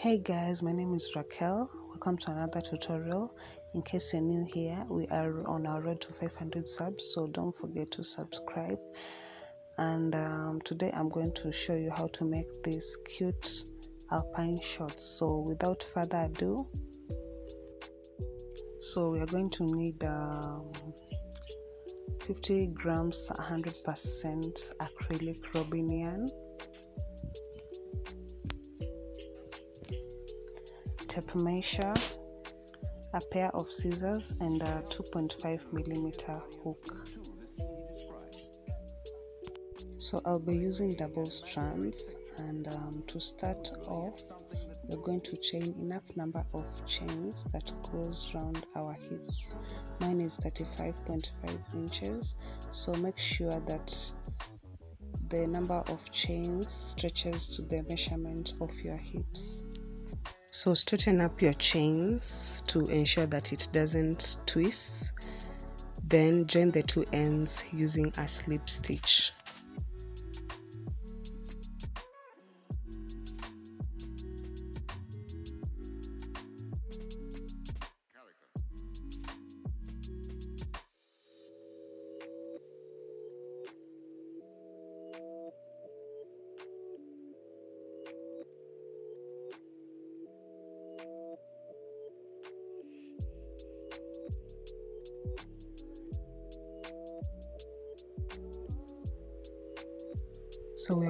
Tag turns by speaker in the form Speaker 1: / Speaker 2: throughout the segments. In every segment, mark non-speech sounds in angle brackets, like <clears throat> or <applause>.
Speaker 1: Hey guys, my name is Raquel. Welcome to another tutorial. In case you're new here, we are on our road to 500 subs, so don't forget to subscribe. And um, today I'm going to show you how to make these cute alpine shorts. So without further ado, so we are going to need um, 50 grams 100% acrylic robin yarn tape measure a pair of scissors and a 2.5 millimeter hook. So I'll be using double strands and um, to start off we're going to chain enough number of chains that goes around our hips mine is 35.5 inches so make sure that the number of chains stretches to the measurement of your hips so straighten up your chains to ensure that it doesn't twist. Then join the two ends using a slip stitch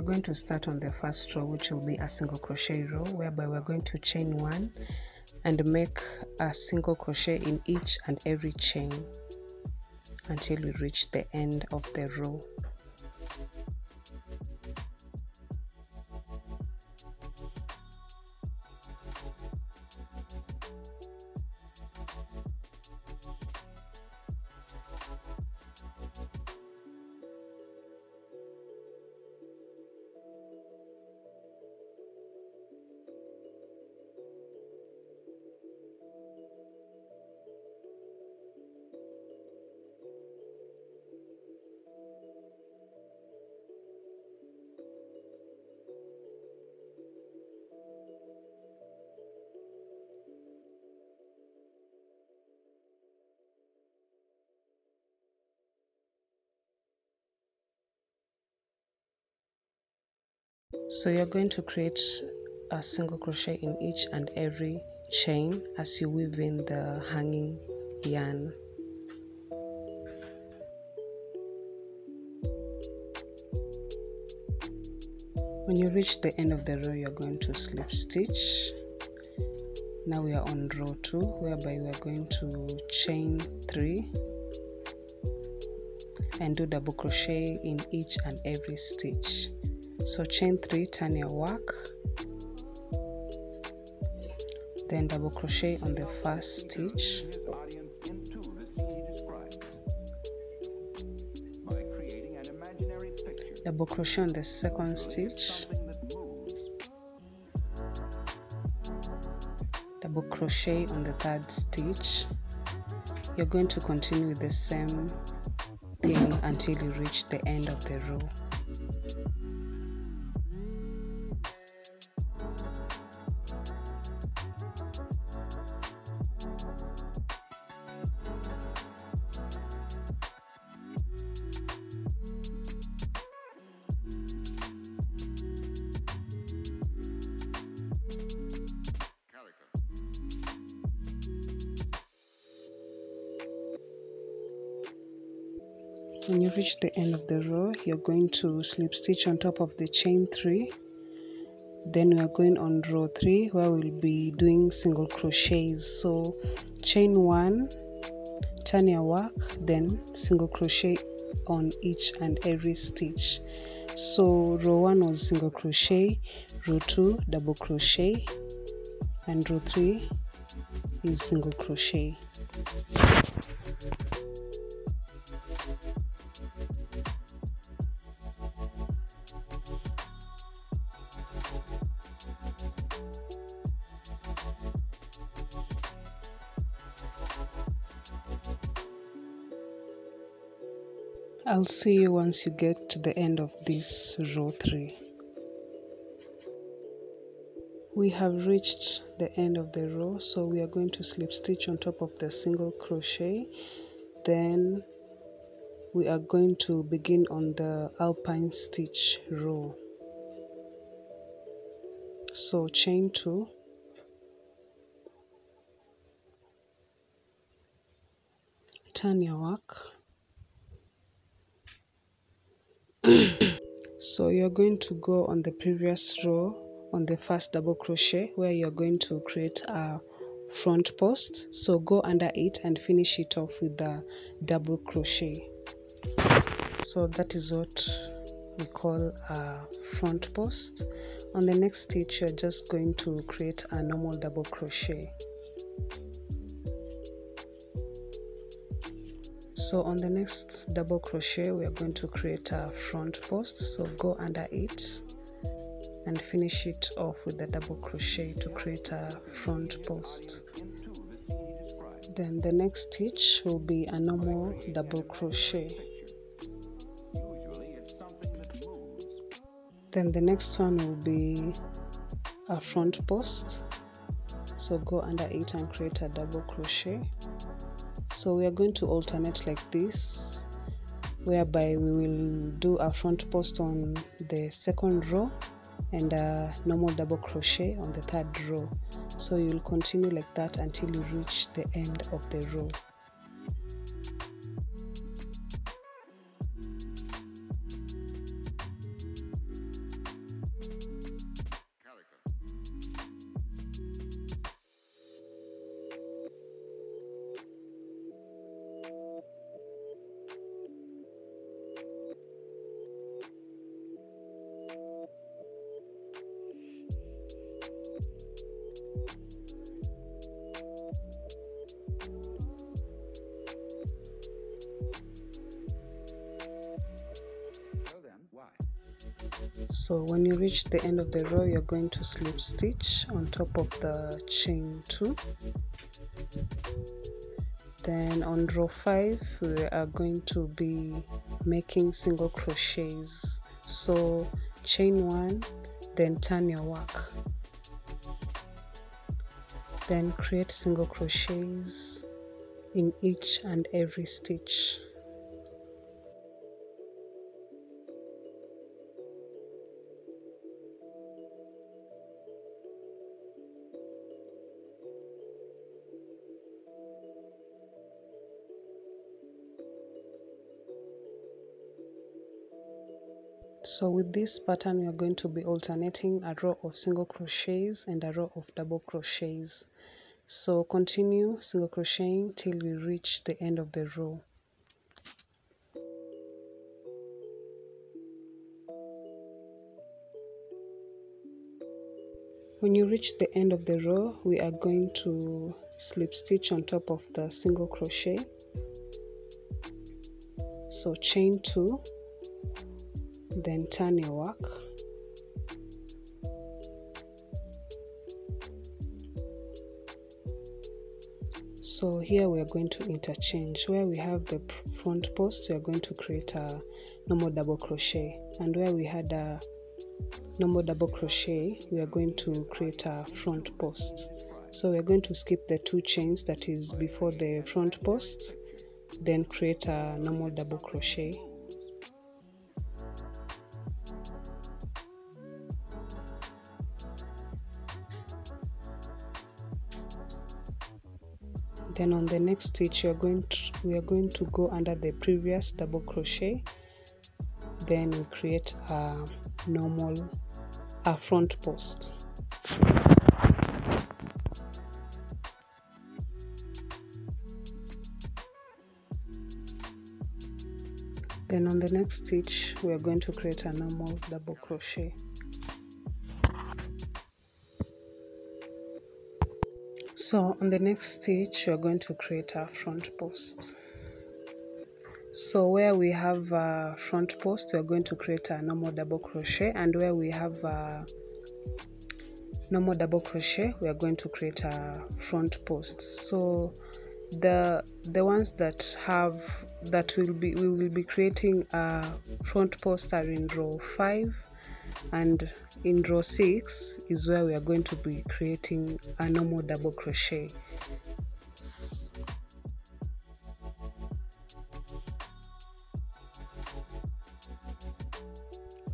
Speaker 1: going to start on the first row which will be a single crochet row whereby we're going to chain one and make a single crochet in each and every chain until we reach the end of the row so you're going to create a single crochet in each and every chain as you weave in the hanging yarn. When you reach the end of the row you're going to slip stitch. Now we are on row 2 whereby we are going to chain 3 and do double crochet in each and every stitch so chain 3 turn your work. Then double crochet on the first stitch. Double crochet on the second stitch. Double crochet on the third stitch. You're going to continue with the same thing until you reach the end of the row the end of the row you're going to slip stitch on top of the chain 3 then we are going on row 3 where we'll be doing single crochets. So chain 1 turn your work then single crochet on each and every stitch. So row 1 was single crochet row 2 double crochet and row 3 is single crochet I'll see you once you get to the end of this row 3. we have reached the end of the row so we are going to slip stitch on top of the single crochet. Then we are going to begin on the alpine stitch row. So chain two. Turn your work so you're going to go on the previous row on the first double crochet where you're going to create a front post. So go under it and finish it off with the double crochet. So that is what we call a front post. On the next stitch you're just going to create a normal double crochet so on the next double crochet we are going to create a front post. So go under it and finish it off with the double crochet to create a front post. Then the next stitch will be a normal double crochet. Then the next one will be a front post. So go under it and create a double crochet so we are going to alternate like this whereby we will do a front post on the second row and a normal double crochet on the third row. So you will continue like that until you reach the end of the row reach the end of the row you're going to slip stitch on top of the chain 2 then on row 5 we are going to be making single crochets. So chain 1 then turn your work. Then create single crochets in each and every stitch so with this pattern you're going to be alternating a row of single crochets and a row of double crochets. So continue single crocheting till we reach the end of the row. When you reach the end of the row we are going to slip stitch on top of the single crochet. So chain two then turn your work. So here we are going to interchange. Where we have the front post we are going to create a normal double crochet. And where we had a normal double crochet we are going to create a front post. So we are going to skip the two chains that is before the front post then create a normal double crochet then on the next stitch you're going to we are going to go under the previous double crochet. Then we create a normal a front post. Then on the next stitch we are going to create a normal double crochet so on the next stitch you're going to create a front post. So where we have a front post we're going to create a normal double crochet and where we have a normal double crochet we are going to create a front post. So the the ones that have that will be we will be creating a front post are in row 5 and in row 6 is where we are going to be creating a normal double crochet.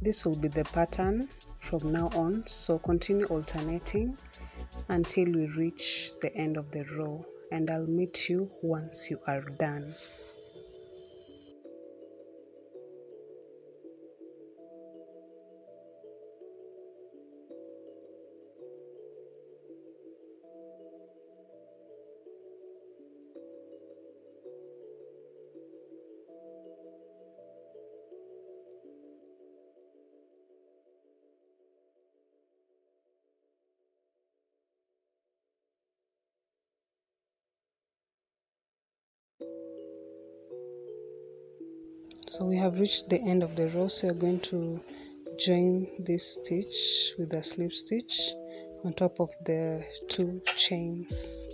Speaker 1: This will be the pattern from now on so continue alternating until we reach the end of the row and I'll meet you once you are done so we have reached the end of the row so you're going to join this stitch with a slip stitch on top of the two chains.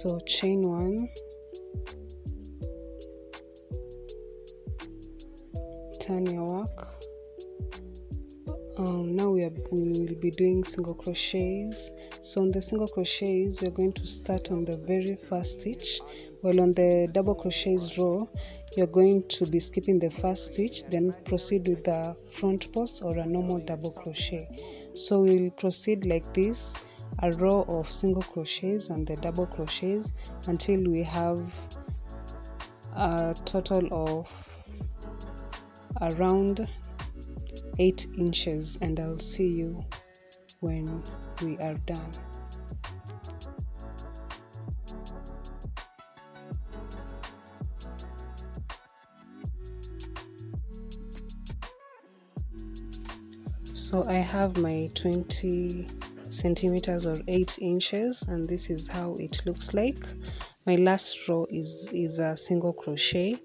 Speaker 1: So chain one turn your work. Um, now we, are, we will be doing single crochets so on the single crochets you're going to start on the very first stitch. While on the double crochets row you're going to be skipping the first stitch then proceed with the front post or a normal double crochet. So we'll proceed like this a row of single crochets and the double crochets until we have a total of around 8 inches and I'll see you when we are done. So I have my 20 centimeters or 8 inches and this is how it looks like. My last row is, is a single crochet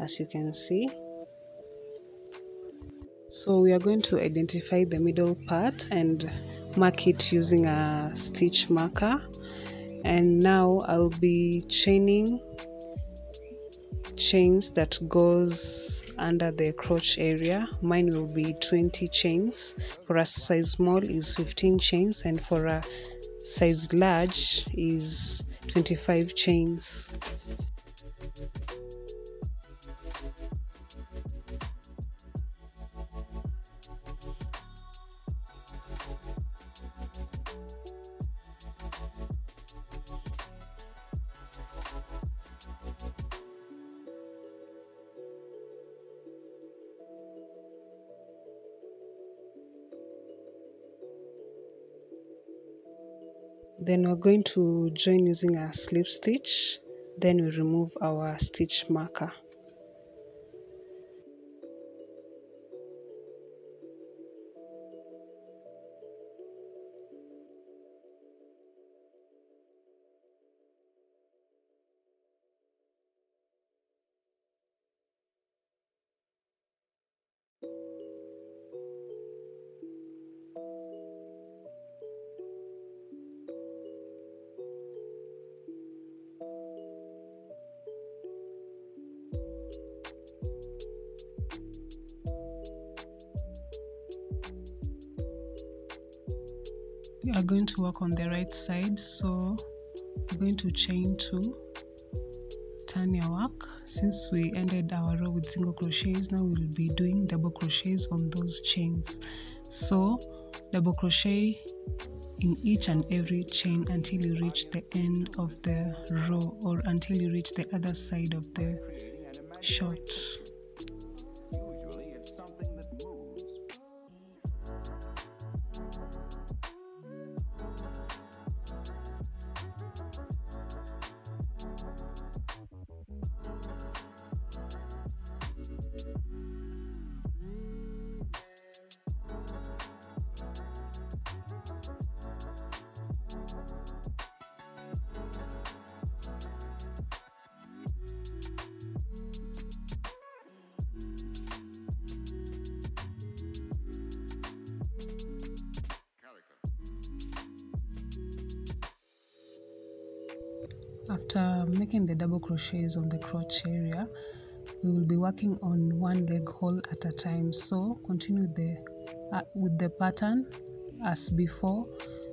Speaker 1: as you can see so we are going to identify the middle part and mark it using a stitch marker. And now I'll be chaining chains that goes under the crotch area. Mine will be 20 chains. For a size small is 15 chains and for a size large is 25 chains then we're going to join using a slip stitch. Then we remove our stitch marker are going to work on the right side. So we're going to chain two turn your work. Since we ended our row with single crochets now we'll be doing double crochets on those chains. So double crochet in each and every chain until you reach the end of the row or until you reach the other side of the shot after making the double crochets on the crotch area we will be working on one leg hole at a time. So continue the uh, with the pattern as before.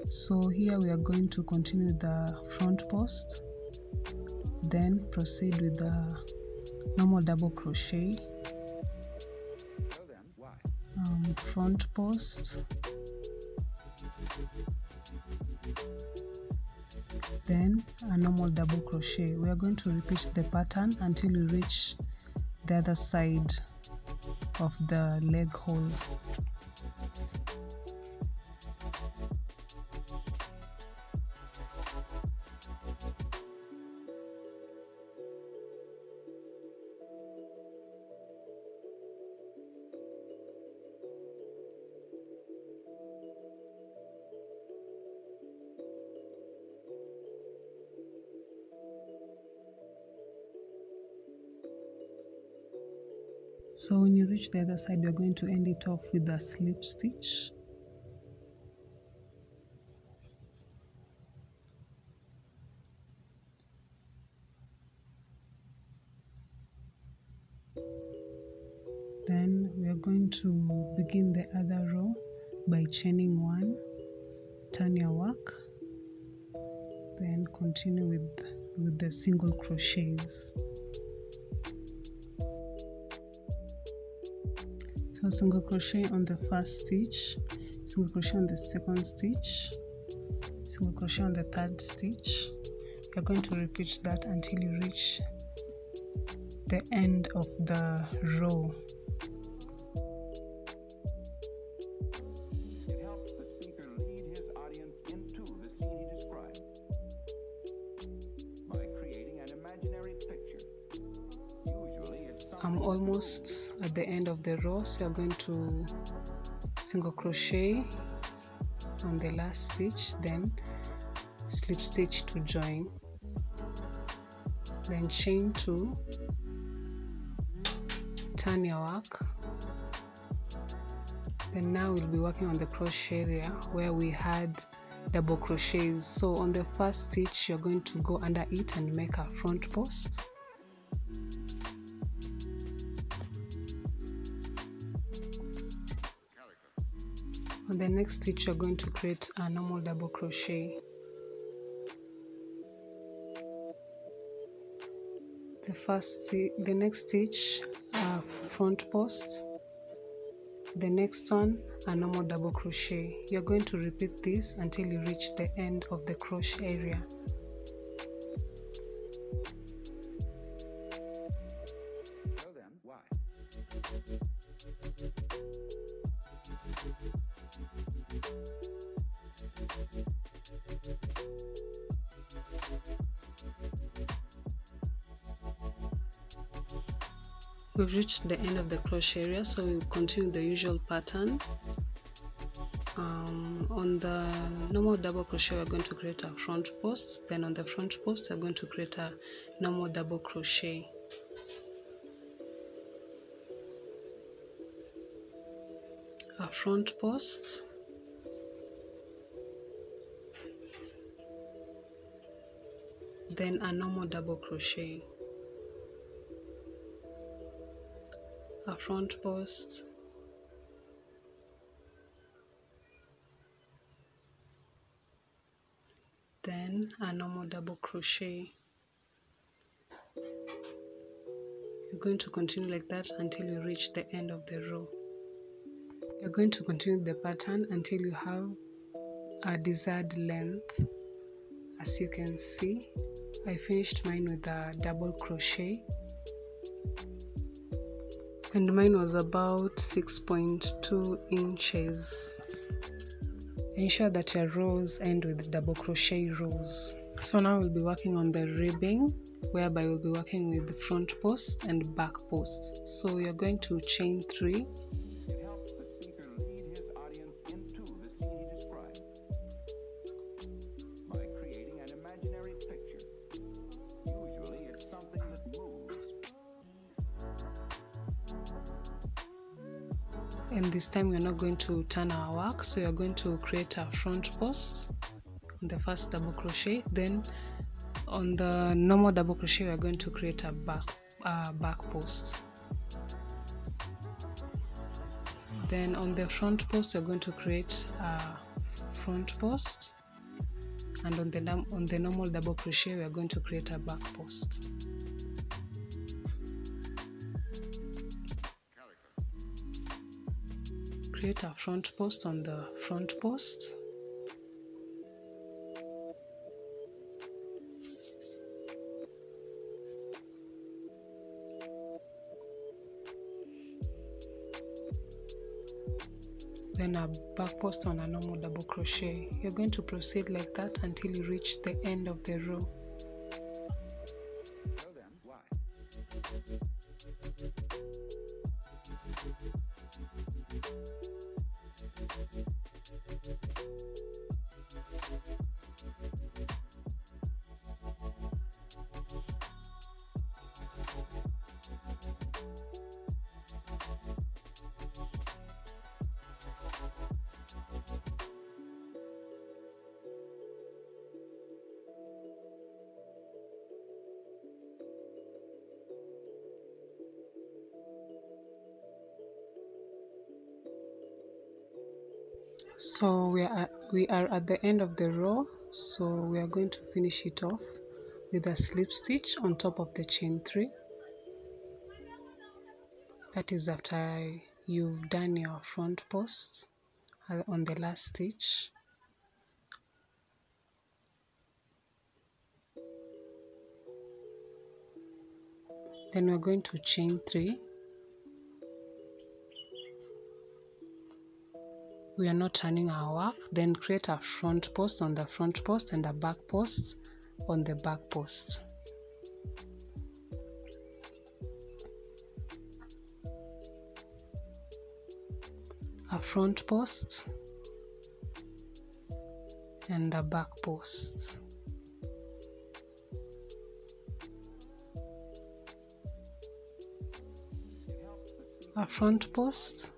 Speaker 1: So here we are going to continue the front post then proceed with the normal double crochet. Um, front post then a normal double crochet. We are going to repeat the pattern until we reach the other side of the leg hole so when you reach the other side you're going to end it off with a slip stitch. Then we are going to begin the other row by chaining one. Turn your work. Then continue with with the single crochets so single crochet on the first stitch single crochet on the second stitch single crochet on the third stitch. You're going to repeat that until you reach the end of the row almost at the end of the row so you're going to single crochet on the last stitch then slip stitch to join. Then chain two turn your work. Then now we'll be working on the crotch area where we had double crochets. So on the first stitch you're going to go under it and make a front post the next stitch you're going to create a normal double crochet. The first the next stitch a front post. The next one a normal double crochet. You're going to repeat this until you reach the end of the crotch area we've reached the end of the crotch area so we'll continue the usual pattern. Um, on the normal double crochet we're going to create a front post. Then on the front post we're going to create a normal double crochet. A front post. Then a normal double crochet front post then a normal double crochet. You're going to continue like that until you reach the end of the row. You're going to continue the pattern until you have a desired length. As you can see I finished mine with a double crochet and mine was about 6.2 inches. Ensure that your rows end with double crochet rows. So now we'll be working on the ribbing whereby we'll be working with the front post and back posts. So you're going to chain three time we're not going to turn our work so you're going to create a front post on the first double crochet. Then on the normal double crochet we are going to create a back back post. Then on the front post you're going to create a front post. And on the on the normal double crochet we are going to create a back post create a front post on the front post. Then a back post on a normal double crochet. You're going to proceed like that until you reach the end of the row
Speaker 2: so
Speaker 1: we are at, we are at the end of the row. So we are going to finish it off with a slip stitch on top of the chain 3 that is after you've done your front post uh, on the last stitch. Then we're going to chain 3 we are not turning our work then create a front post on the front post and a back post on the back post. A front post and a back post. A front post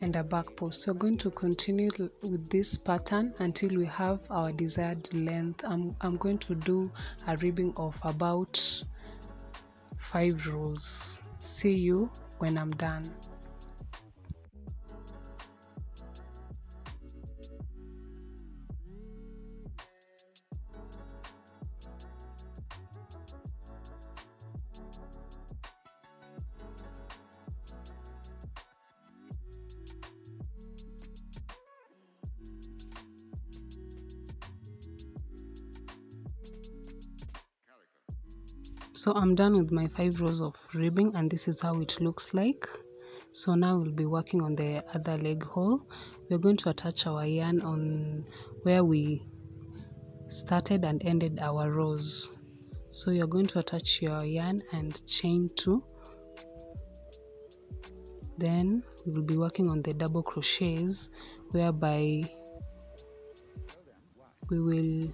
Speaker 1: and a back post. We're going to continue with this pattern until we have our desired length. I'm, I'm going to do a ribbing of about five rows. See you when I'm done. So I'm done with my five rows of ribbing and this is how it looks like. So now we'll be working on the other leg hole. We're going to attach our yarn on where we started and ended our rows. So you're going to attach your yarn and chain two. Then we will be working on the double crochets whereby we will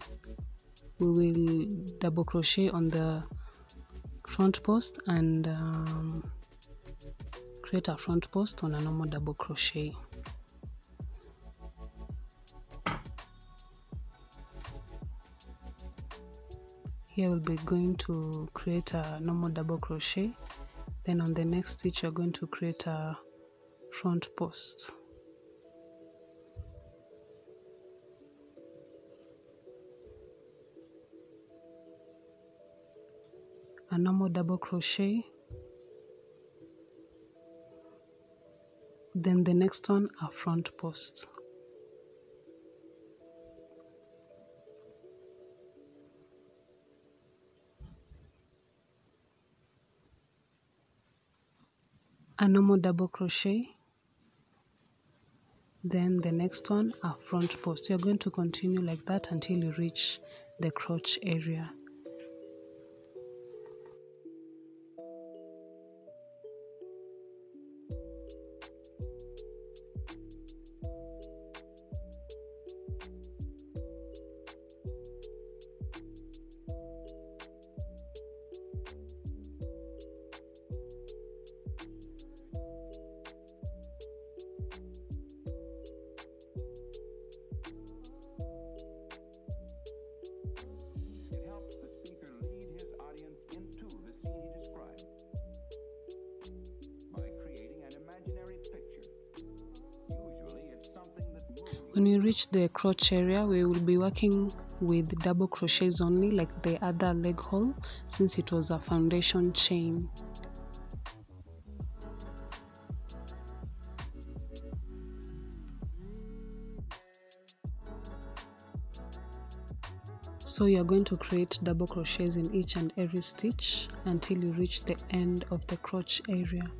Speaker 1: we will double crochet on the front post and um, create a front post on a normal double crochet. Here we'll be going to create a normal double crochet. Then on the next stitch you're going to create a front post a normal double crochet. Then the next one a front post. A normal double crochet. Then the next one a front post. You're going to continue like that until you reach the crotch area crotch area we will be working with double crochets only like the other leg hole since it was a foundation chain. So you're going to create double crochets in each and every stitch until you reach the end of the crotch area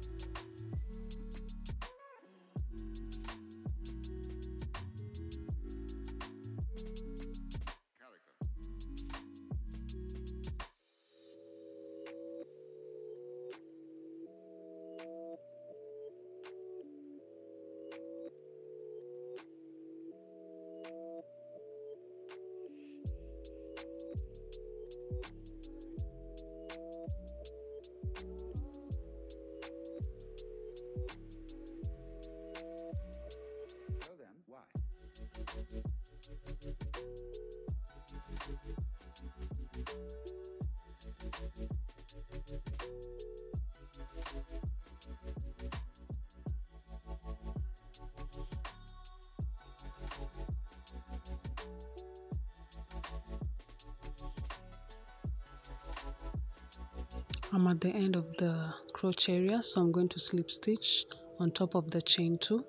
Speaker 1: I'm at the end of the crotch area so I'm going to slip stitch on top of the chain 2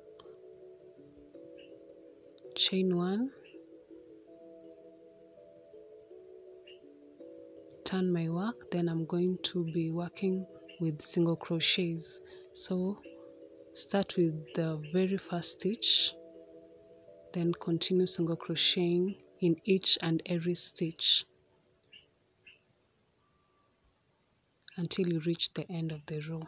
Speaker 1: chain 1 turn my work then I'm going to be working with single crochets. So start with the very first stitch then continue single crocheting in each and every stitch until you reach the end of the row.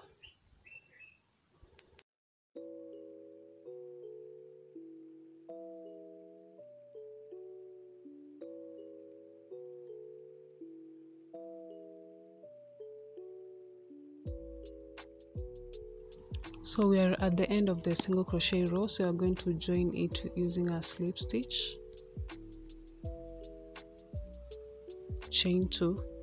Speaker 1: So we are at the end of the single crochet row so we are going to join it using a slip stitch chain 2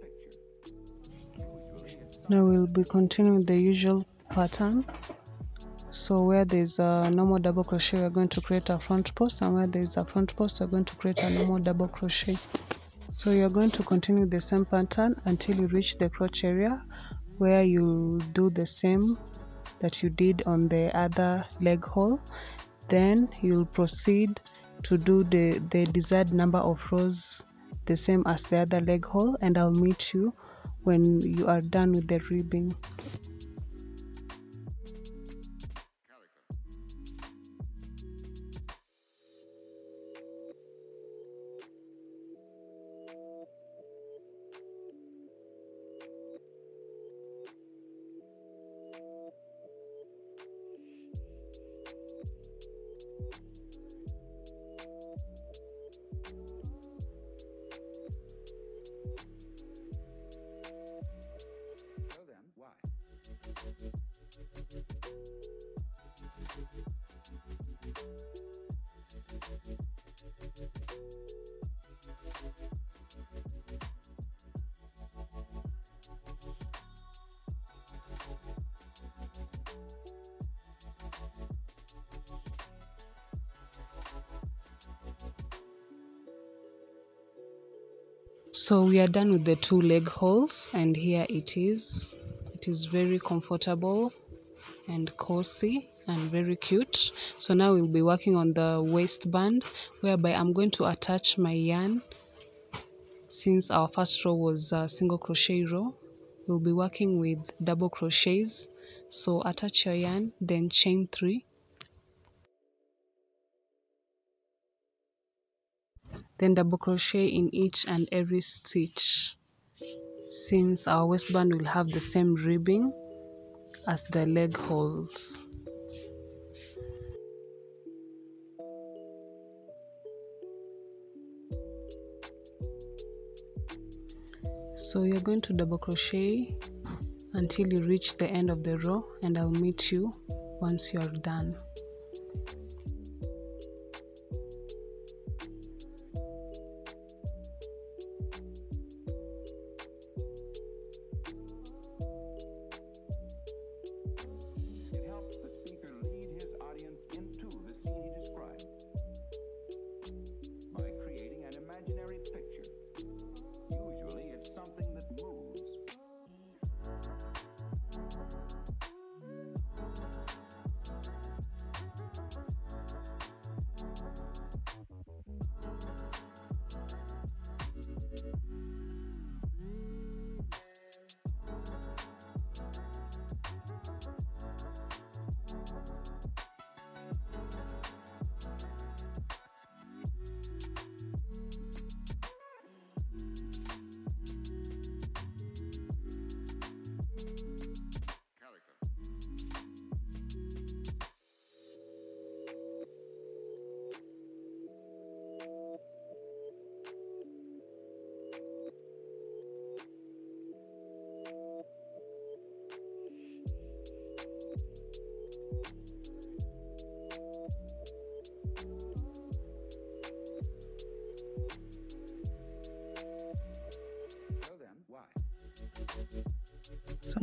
Speaker 2: picture. Usually, it's
Speaker 1: now we'll be continuing the usual pattern. So where there's a normal double crochet we're going to create a front post and where there's a front post we're going to create a normal double crochet. So you're going to continue the same pattern until you reach the crotch area where you do the same that you did on the other leg hole then you'll proceed to do the the desired number of rows the same as the other leg hole and i'll meet you when you are done with the ribbing
Speaker 2: so
Speaker 1: we are done with the two leg holes and here it is. It is very comfortable and cozy and very cute. So now we'll be working on the waistband whereby i'm going to attach my yarn. Since our first row was a single crochet row we'll be working with double crochets. So attach your yarn then chain three then double crochet in each and every stitch. Since our waistband will have the same ribbing as the leg holes so you're going to double crochet until you reach the end of the row and I'll meet you once you're done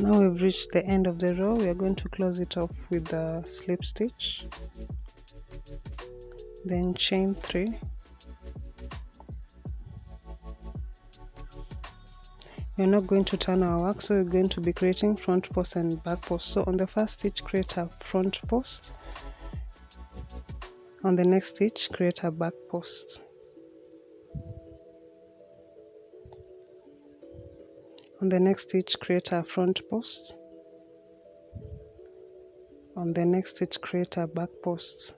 Speaker 1: now we've reached the end of the row. We are going to close it off with the slip stitch. Then chain three. We're not going to turn our work so we're going to be creating front post and back post. So on the first stitch create a front post. On the next stitch create a back post on the next stitch create a front post. On the next stitch create a back post.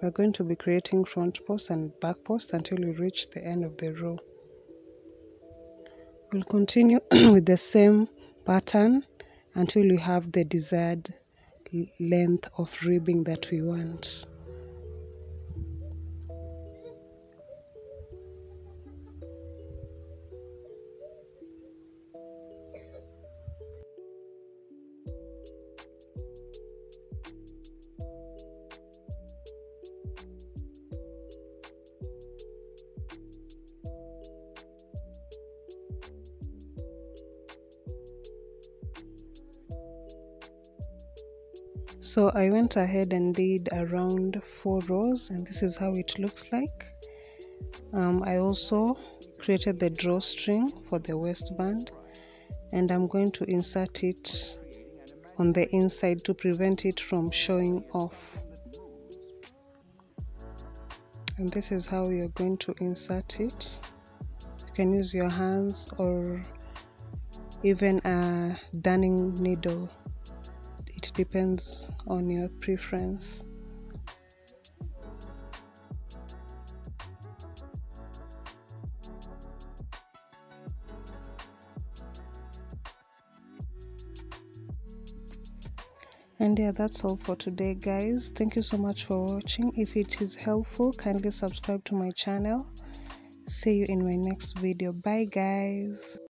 Speaker 1: We're going to be creating front post and back post until we reach the end of the row. We'll continue <clears throat> with the same pattern until we have the desired length of ribbing that we want so i went ahead and did around four rows and this is how it looks like. Um, i also created the drawstring for the waistband and i'm going to insert it on the inside to prevent it from showing off. And this is how you're going to insert it. You can use your hands or even a darning needle depends on your preference. And yeah that's all for today guys. Thank you so much for watching. If it is helpful kindly subscribe to my channel. See you in my next video. Bye guys